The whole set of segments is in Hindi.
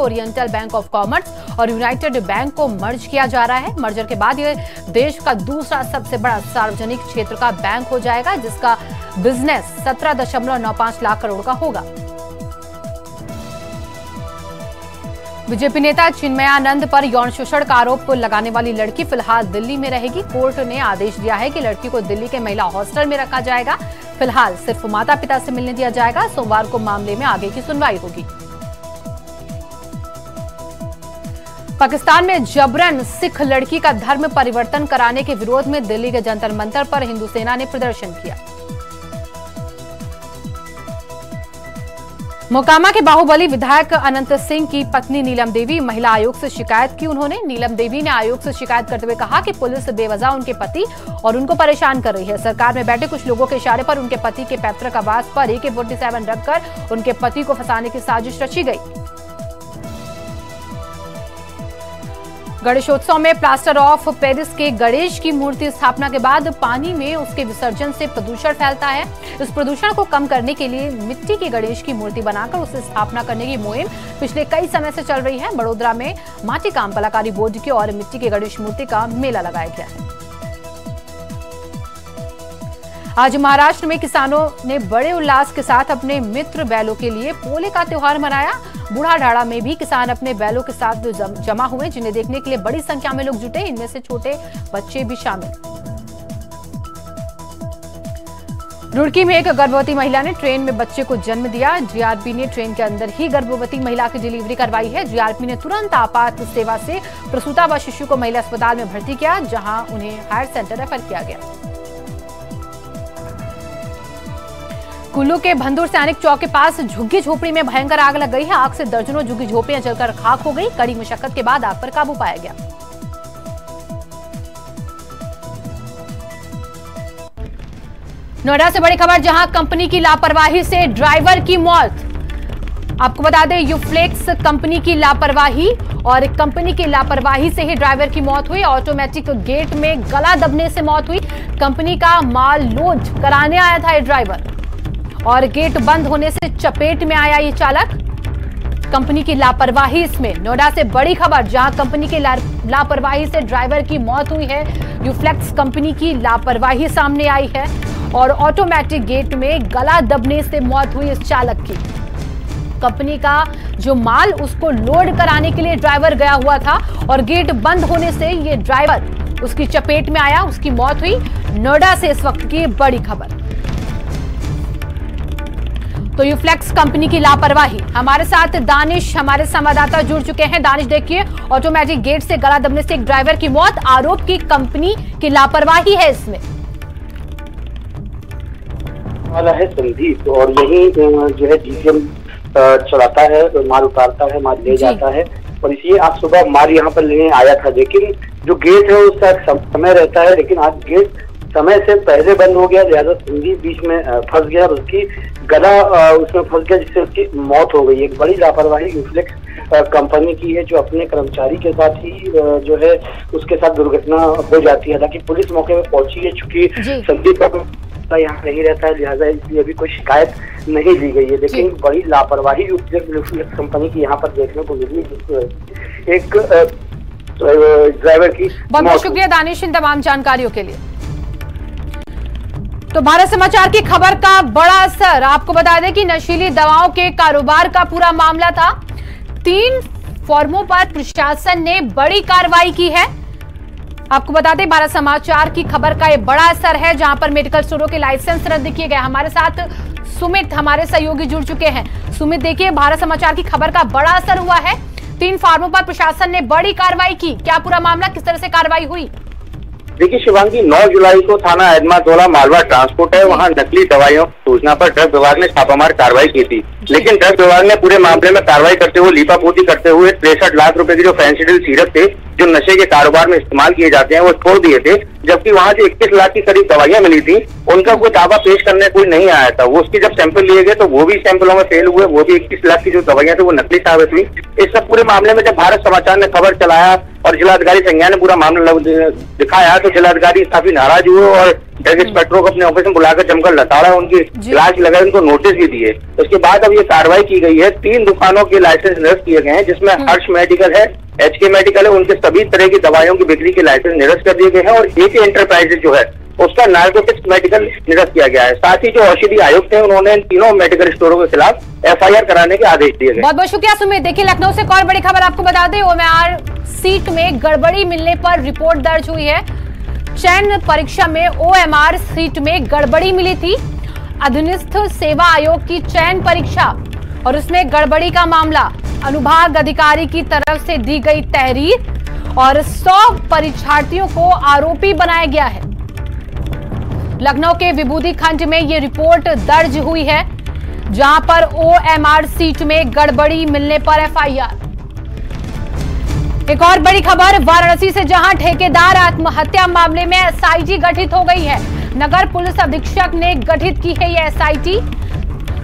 ओरिएंटल बैंक ऑफ़ कॉमर्स और यूनाइटेड बैंक को मर्ज किया जा रहा है। मर्जर के बाद ये देश का दूसरा सबसे बड़ा सार्वजनिक क्षेत्र का बैंक हो जाएगा, जिसका बिज़नेस सत्रह लाख करोड़ का होगा। बीजेपी नेता चिन्मयानंद पर यौन शोषण का आरोप लगाने वाली लड़की फ़िलहाल दिल्ली में रहेगी। कोर्ट ने आदेश दिया है कि लड़की को दिल्ली के महिला हॉस्टल में रखा जाएगा। फ़िलहाल सिर्फ़ माता पिता से मिलने दिया जाएगा। सोमवार को मामले में आगे की सुनवाई होगी। पाकिस्तान में जबरन सिख लड़की का धर्म परिवर्तन कराने के विरोध में दिल्ली के जंतर मंतर पर हिंदू सेना ने प्रदर्शन किया। मोकामा के बाहुबली विधायक अनंत सिंह की पत्नी नीलम देवी, महिला आयोग से शिकायत की उन्होंने। नीलम देवी ने आयोग से शिकायत करते हुए कहा कि पुलिस बेवजह उनके पति और उनको परेशान कर रही है। सरकार में बैठे कुछ लोगों के इशारे पर उनके पति के पैतृक आवास पर ए के फोर्टी सेवन रखकर उनके पति को फंसाने की साजिश रची गई। गणेशोत्सव में प्लास्टर ऑफ़ पेरिस के गणेश की मूर्ति स्थापना के बाद पानी में उसके विसर्जन से प्रदूषण फैलता है। इस प्रदूषण को कम करने के लिए मिट्टी के गणेश की मूर्ति बनाकर उसे स्थापना करने की मुहिम पिछले कई समय से चल रही है। बड़ोदरा में माटी काम कलाकारी बोर्ड की और मिट्टी के गणेश मूर्ति का मेला लगाया गया है। आज महाराष्ट्र में किसानों ने बड़े उल्लास के साथ अपने मित्र बैलों के लिए पोले का त्योहार मनाया। बूढ़ाढाड़ा में भी किसान अपने बैलों के साथ जमा हुए, जिन्हें देखने के लिए बड़ी संख्या में लोग जुटे। इनमें से छोटे बच्चे भी शामिल। रुड़की में एक गर्भवती महिला ने ट्रेन में बच्चे को जन्म दिया। जीआरपी ने ट्रेन के अंदर ही गर्भवती महिला की डिलीवरी करवाई है। जीआरपी ने तुरंत आपात सेवा से प्रसूता व शिशु को महिला अस्पताल में भर्ती किया, जहाँ उन्हें हायर सेंटर रेफर किया गया। कुल्लू के भंदूर सैनिक चौक के पास झुग्गी झोपड़ी में भयंकर आग लग गई है। आग से दर्जनों झुग्गी झोपड़ियाँ जलकर खाक हो गई। कड़ी मशक्कत के बाद आग पर काबू पाया गया। नोएडा से बड़ी खबर, जहाँ कंपनी की लापरवाही से ड्राइवर की मौत। आपको बता दें, यूफ्लेक्स कंपनी की लापरवाही और कंपनी की लापरवाही से ही ड्राइवर की मौत हुई। ऑटोमेटिक गेट में गला दबने से मौत हुई। कंपनी का माल लोड कराने आया था ये ड्राइवर। और गेट बंद होने से चपेट में आया ये चालक। कंपनी की लापरवाही इसमें। नोएडा से बड़ी खबर, जहाँ कंपनी की लापरवाही से ड्राइवर की मौत हुई है, यूफ्लेक्स कंपनी की लापरवाही सामने आई है और ऑटोमेटिक गेट में गला दबने से मौत हुई इस चालक की। कंपनी का जो माल, उसको लोड कराने के लिए ड्राइवर गया हुआ था और गेट बंद होने से ये ड्राइवर उसकी चपेट में आया, उसकी मौत हुई। नोएडा से इस वक्त की बड़ी खबर। तो यूफ्लेक्स कंपनी की लापरवाही। हमारे साथ दानिश हमारे संवाददाता जुड़ चुके हैं। दानिश देखिए ऑटोमेटिक गेट से गला दबने से एक ड्राइवर की मौत आरोप की कंपनी की लापरवाही है इसमें। वाला है संदीप और यही जो है डीसीएम चलाता है माल उतारता है माल ले जाता है। और इसलिए आज सुबह माल यहाँ पर लेने आया था लेकिन जो गेट है उसका समय रहता है लेकिन आज गेट समय से पहले बंद हो गया लिहाजा संदीप बीच में फंस गया और उसकी गला उसमें फंस गया जिससे उसकी मौत हो गई। एक बड़ी लापरवाही यूफ्लेक्स कंपनी की है जो अपने कर्मचारी के साथ ही जो है उसके साथ दुर्घटना हो जाती है। हालाँकि पुलिस मौके पर पहुँची है चूँकि संदीप का यहाँ नहीं रहता है लिहाजा इसलिए अभी कोई शिकायत नहीं दी गई है। लेकिन बड़ी लापरवाही यूफ्लेक्स कंपनी की यहाँ पर देखने को मिली एक ड्राइवर की बहुत बहुत शुक्रिया दानिश इन तमाम जानकारियों के लिए। तो भारत समाचार की खबर का बड़ा असर। आपको बता दें कि नशीली दवाओं के कारोबार का पूरा मामला था। तीन फॉर्मों पर प्रशासन ने बड़ी कार्रवाई की है। आपको बता दें, भारत समाचार की खबर का यह बड़ा असर है, जहाँ पर मेडिकल स्टोरों के लाइसेंस रद्द किए गए। हमारे साथ सुमित, हमारे सहयोगी जुड़ चुके हैं। सुमित, देखिए, भारत समाचार की खबर का बड़ा असर हुआ है। तीन फार्मों पर प्रशासन ने बड़ी कार्रवाई की। क्या पूरा मामला, किस तरह से कार्रवाई हुई? देखिए शिवांगी 9 जुलाई को थाना एडमातोला मालवा ट्रांसपोर्ट है वहाँ नकली दवाइयों सूचना पर ड्रग विभाग ने छापामार कार्रवाई की थी। लेकिन ड्रग विभाग ने पूरे मामले में कार्रवाई करते हुए लीपापोती करते हुए तिरसठ लाख रुपए की जो फैंसिडिल सीरप थे जो नशे के कारोबार में इस्तेमाल किए जाते हैं, वो छोड़ दिए थे, जबकि वहाँ जो इक्कीस लाख की करीब दवाइयाँ मिली थी। उनका कोई दावा पेश करने कोई नहीं आया था। वो उसके जब सैंपल लिए गए तो वो भी सैंपलों में फेल हुए, वो भी इक्कीस लाख की जो दवाइयाँ थी, वो नकली साबित हुई। इस सब पूरे मामले में जब भारत समाचार ने खबर चलाया और जिलाधिकारी संज्ञा ने पूरा मामला दिखाया तो जिलाधिकारी काफ़ी नाराज़ हुए और ड्रग इंस्पेक्टरों को अपने ऑफ़िस में बुलाकर जमकर लताड़ा उनकी। इलाज लगाए उनको नोटिस भी दिए। उसके बाद अब ये कार्रवाई की गई है। तीन दुकानों के लाइसेंस निरस्त किए गए हैं जिसमें हर्ष मेडिकल है एच के मेडिकल है उनके सभी तरह की दवाइयों की बिक्री के लाइसेंस निरस्त कर दिए गए हैं और एक ही एंटरप्राइजेज जो है उसका नार्कोटिक्स मेडिकल निरस्त किया गया है। साथ ही जो औषधि आयुक्त है उन्होंने इन तीनों मेडिकल स्टोरों के खिलाफ एफआईआर कराने के आदेश दिए गए। बहुत बहुत शुक्रिया सुमित। देखिए लखनऊ से एक और बड़ी खबर आपको बता दें ओएमआर सीट में गड़बड़ी मिलने पर रिपोर्ट दर्ज हुई है। चयन परीक्षा में ओएमआर सीट में गड़बड़ी मिली थी। अधीनस्थ सेवा आयोग की चयन परीक्षा और उसमें गड़बड़ी का मामला। अनुभाग अधिकारी की तरफ़ से दी गई तहरीर और 100 परीक्षार्थियों को आरोपी बनाया गया है। लखनऊ के विभूति खंड में ये रिपोर्ट दर्ज हुई है, जहाँ पर ओएमआर सीट में गड़बड़ी मिलने पर एफआईआर एक और बड़ी खबर, वाराणसी से जहाँ ठेकेदार आत्महत्या मामले में एसआईटी गठित हो गई है, नगर पुलिस अधीक्षक ने गठित की है ये एसआईटी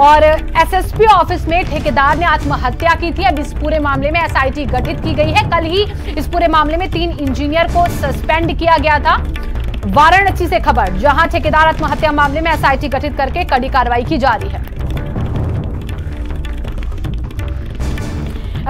और एसएसपी ऑफ़िस में ठेकेदार ने आत्महत्या की थी, अब इस पूरे मामले में एसआईटी गठित की गई है। कल ही इस पूरे मामले में तीन इंजीनियर को सस्पेंड किया गया था। वाराणसी से खबर, जहाँ ठेकेदार आत्महत्या मामले में एसआईटी गठित करके कड़ी कार्रवाई की जा रही है।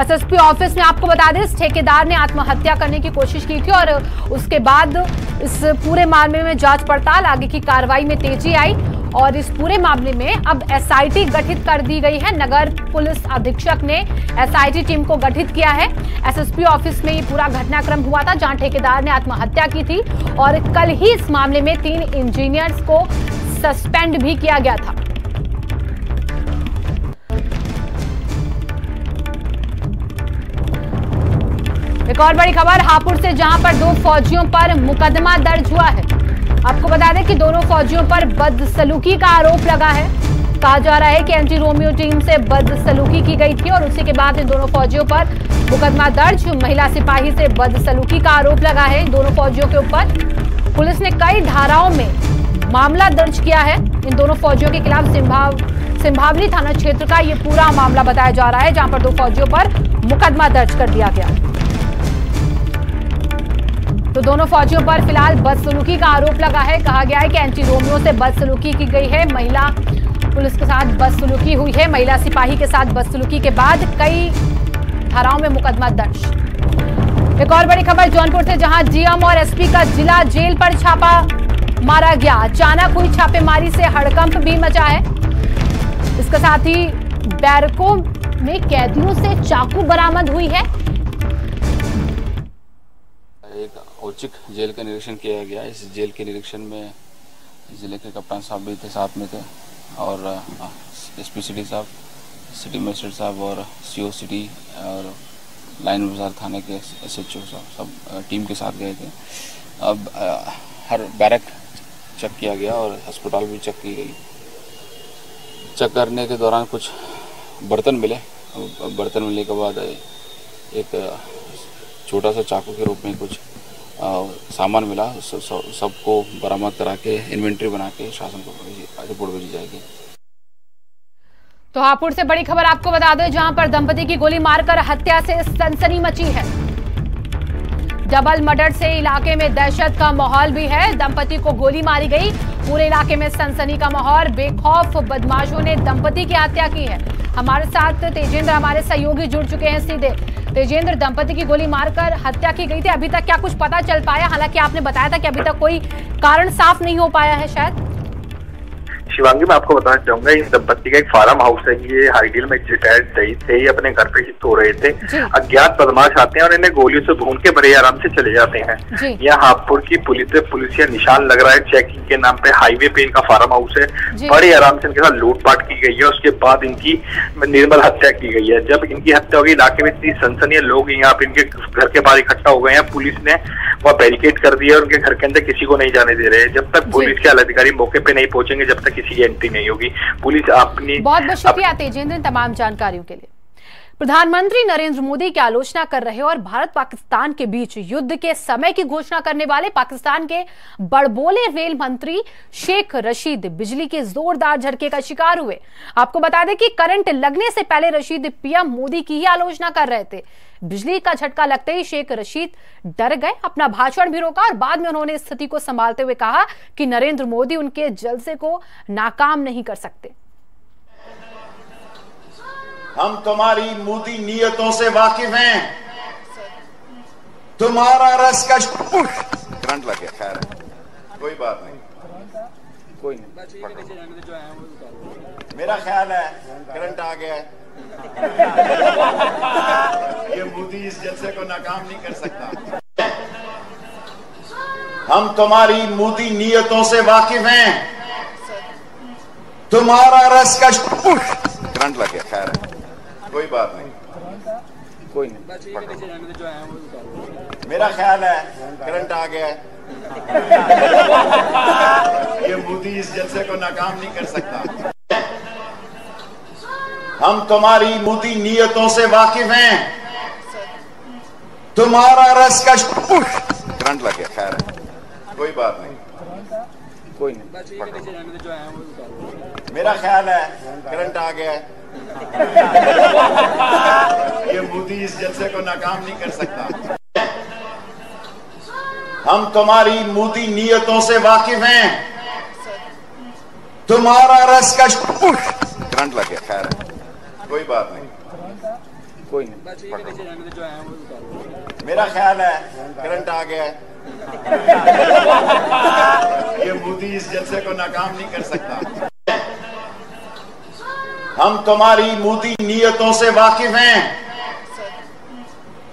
एसएसपी ऑफ़िस में आपको बता दें इस ठेकेदार ने आत्महत्या करने की कोशिश की थी और उसके बाद इस पूरे मामले में जाँच पड़ताल, आगे की कार्रवाई में तेज़ी आई और इस पूरे मामले में अब एसआईटी गठित कर दी गई है। नगर पुलिस अधीक्षक ने एसआईटी टीम को गठित किया है। एसएसपी ऑफ़िस में ये पूरा घटनाक्रम हुआ था जहाँ ठेकेदार ने आत्महत्या की थी और कल ही इस मामले में तीन इंजीनियर्स को सस्पेंड भी किया गया था। और बड़ी खबर, हापुड़ से जहाँ पर दो फौजियों पर मुकदमा दर्ज हुआ है। आपको बता दें कि दोनों फौजियों पर बदसलूकी का आरोप लगा है। कहा जा रहा है कि एंटी रोमियो टीम से बदसलूकी की गई थी और उसी के बाद इन दोनों फौजियों पर मुकदमा दर्ज। महिला सिपाही से बदसलूकी का आरोप लगा है। दोनों फौजियों के ऊपर पुलिस ने कई धाराओं में मामला दर्ज किया है। इन दोनों फौजियों के खिलाफ सिंभाव, सिंभावली थाना क्षेत्र का ये पूरा मामला बताया जा रहा है, जहाँ पर दो फौजियों पर मुकदमा दर्ज कर दिया गया। तो दोनों फौजियों पर फ़िलहाल बदसलूकी का आरोप लगा है। कहा गया है कि एंटी रोमियो से बदसलूकी की गई है। महिला पुलिस के साथ बदसलूकी हुई है। महिला सिपाही के साथ बदसलूकी के बाद कई धाराओं में मुकदमा दर्ज। एक और बड़ी खबर जौनपुर से, जहाँ जीएम और एसपी का जिला जेल पर छापा मारा गया। अचानक हुई छापेमारी से हड़कंप भी मचा है। इसके साथ ही बैरकों में कैदियों से चाकू बरामद हुई है। औचिक जेल का निरीक्षण किया गया। इस जेल के निरीक्षण में ज़िले के कप्तान साहब भी थे, साथ में थे और एस पी सिटी साहब, सिटी मजिस्ट्रेट साहब और सी ओ सिटी और लाइन बाज़ार थाने के एस एच ओ साहब, सब टीम के साथ गए थे। अब हर बैरक चेक किया गया और अस्पताल भी चेक की गई। चेक करने के दौरान कुछ बर्तन मिले। बर्तन मिलने के बाद एक छोटा सा चाकू के रूप में कुछ सामान मिला उस सब- सबको बरामद करा के इन्वेंट्री बना के शासन को रिपोर्ट भेजी जाएगी। तो हापुड़ से बड़ी खबर आपको बता दें, जहाँ पर दंपति की गोली मारकर हत्या से सनसनी मची है। डबल मर्डर से इलाके में दहशत का माहौल भी है। दंपति को गोली मारी गई। पूरे इलाके में सनसनी का माहौल। बेखौफ बदमाशों ने दंपति की हत्या की है। हमारे साथ तेजेंद्र, हमारे सहयोगी जुड़ चुके हैं सीधे। तेजेंद्र दंपति की गोली मारकर हत्या की गई थी। अभी तक क्या कुछ पता चल पाया? हालाँकि आपने बताया था कि अभी तक कोई कारण साफ़ नहीं हो पाया है शायद। शिवांगी मैं आपको बताना चाहूँगा इस दंपति का एक फार्म हाउस है। ये हाईडील में रिटायर्ड थे थे ये अपने घर पे शिफ्ट हो रहे थे। अज्ञात बदमाश आते हैं और इन्हें गोलियों से भून के बड़े आराम से चले जाते हैं। यहाँ हापुड़ की पुलिस पुलिस या निशान लग रहा है। चेकिंग के नाम पे हाईवे पे इनका फार्म हाउस है। बड़े आराम से इनके साथ लूटपाट की गई है। उसके बाद इनकी निर्मल हत्या की गई है। जब इनकी हत्या होगी इलाके में इतनी सनसनी है लोग यहाँ पे इनके घर के बाहर इकट्ठा हो गए हैं। पुलिस ने वह बैरिकेड कर दिया और उनके घर के अंदर किसी को नहीं जाने दे रहे जब तक पुलिस के आला अधिकारी मौके पे नहीं पहुँचेंगे जब तक किसी की एंट्री नहीं होगी। पुलिस अपनी बहुत बहुत शुक्रिया तेजेंद्र तमाम जानकारियों के लिए। प्रधानमंत्री नरेंद्र मोदी की आलोचना कर रहे और भारत पाकिस्तान के बीच युद्ध के समय की घोषणा करने वाले पाकिस्तान के बड़बोले रेल मंत्री शेख रशीद बिजली के जोरदार झटके का शिकार हुए। आपको बता दें कि करंट लगने से पहले रशीद पीएम मोदी की ही आलोचना कर रहे थे। बिजली का झटका लगते ही शेख रशीद डर गए अपना भाषण भी रोका और बाद में उन्होंने स्थिति को संभालते हुए कहा कि नरेंद्र मोदी उनके जलसे को नाकाम नहीं कर सकते। हम तुम्हारी मोदी नियतों से वाकिफ हैं। तुम्हारा रस का करंट लग गया खैर। कोई बात नहीं। कोई नहीं। मेरा ख्याल है करंट आ गया है। ये मोदी इस जलसे को नाकाम नहीं कर सकता। हम तुम्हारी मोदी नियतों से वाकिफ हैं। तुम्हारा रस का करंट लग गया खैर। कोई बात नहीं। कोई नहीं। मेरा ख्याल है करंट आ गया है। ये मोदी इस जलसे को नाकाम नहीं कर सकता। हम तुम्हारी मोदी नियतों से वाकिफ हैं। तुम्हारा रस का करंट लग गया खैर। कोई बात नहीं। कोई नहीं। मेरा ख्याल है करंट आ गया है। ये मोदी इस जलसे को नाकाम नहीं कर सकता। हम तुम्हारी मोदी नियतों से वाकिफ हैं। तुम्हारा रस का करंट लग गया खैर। कोई बात नहीं। कोई नहीं। मेरा ख्याल है करंट आ गया है। ये मोदी इस जलसे को नाकाम नहीं कर सकता। हम तुम्हारी मोदी नियतों से वाकिफ हैं।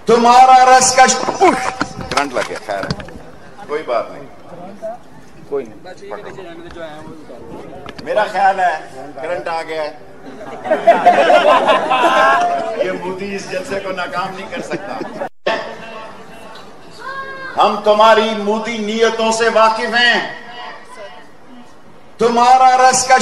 तुम्हारा रस का करंट लग गया, खैर। कोई बात नहीं। कोई नहीं। मेरा ख्याल है, करंट आ गया ये मोदी इस जलसे को नाकाम नहीं कर सकता। हम तुम्हारी मोदी नियतों से वाकिफ हैं। तुम्हारा रस का